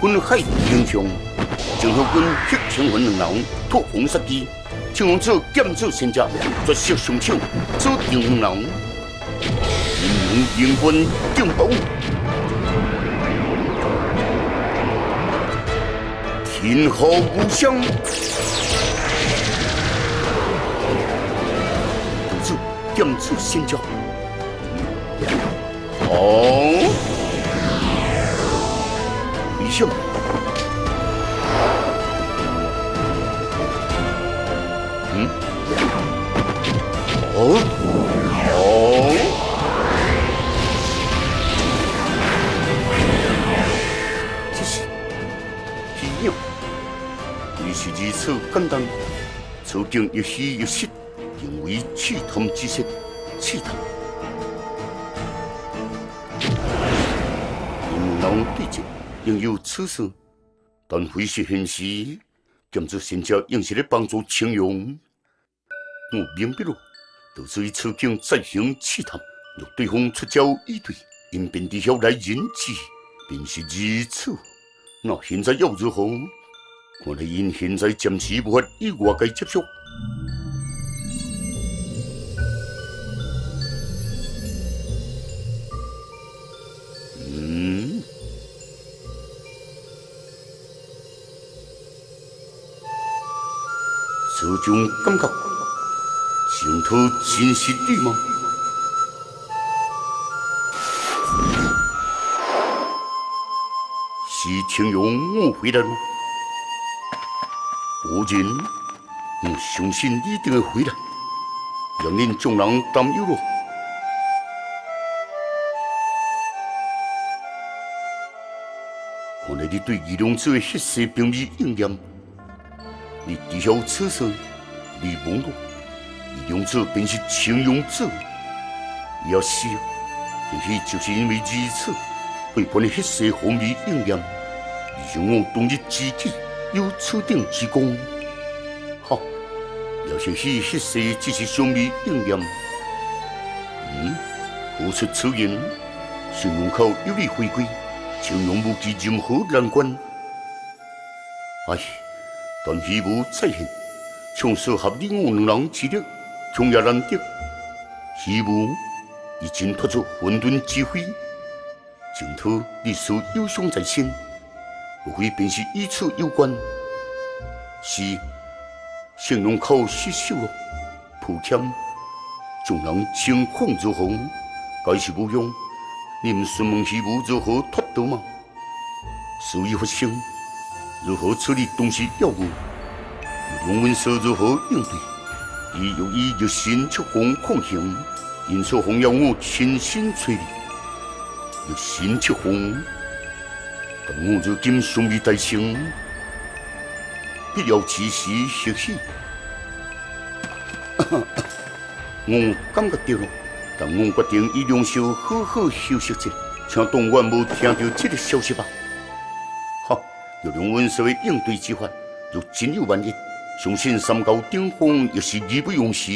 军海英雄，政府军血清魂两人脱红杀机，青龙子剑走仙家，绝色双手指定两人，英勇英军定保。天后无双，独自剑走仙家，哦。秀，嗯，哦，哦，这是皮肉，你是如此简单，注定越虚一实，因为气通之色，气通，阴囊对接。应有此事，但非是现实。兼之仙家应是来帮助青勇，我明白了。导致于此境再行试探，若对方出招以对，因便知晓来引之，便是如此。那现在又如何？看来因现在暂时无法与外界接触。这种感觉，像头真实的吗？是青勇我回来了，不然我相信一定会回来，让恁众人担忧了。看来你对二龙子的血色并未应验。你知晓此事，你懵了。二龙子便是青龙子，也是，也许就是因为如此，被判的血色红米应验，让我当日自己有此等之功。哈，也是许血色只是双米应验。嗯，付出此言？新龙口有力回归，青龙无忌任何难关。哎。但虚无再现，从适合你我两人之力，强也难得。虚无已经脱出混沌之灰，净土历史忧伤在身，无非便是与此有关。是形容口失手了，抱歉，众人情况如何？该是无用。你们询问虚无如何脱逃吗？事已发生。如何处理东西要务？龙文说如何应对？你又以热心出红奉行，因此红要我亲身处理。热心出红，但我如今尚未大成，必要此时休息。我感觉到了，但我决定以两手好好休息者，请当我无听到这个消息吧。有用温所谓应对之法，若真有万一，相信三高顶峰也是义不容辞。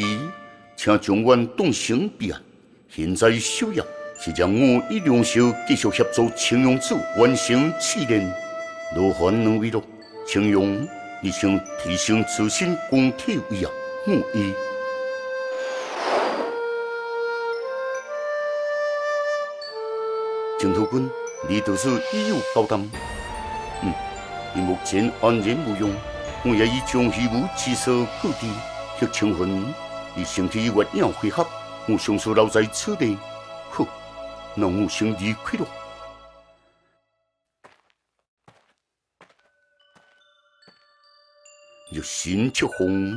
请将阮当成备案。现在首要是将我与梁秀继续协助青阳子完成试炼。罗汉两位咯，青阳，你想提升自身功体为要目的。净土君，你都是已有高担。嗯。伊目前安然无恙，我也已将虚无之所固地，血清魂，伊身体越养恢复，我相信留在此地，呵，那我先离开了。有心却红。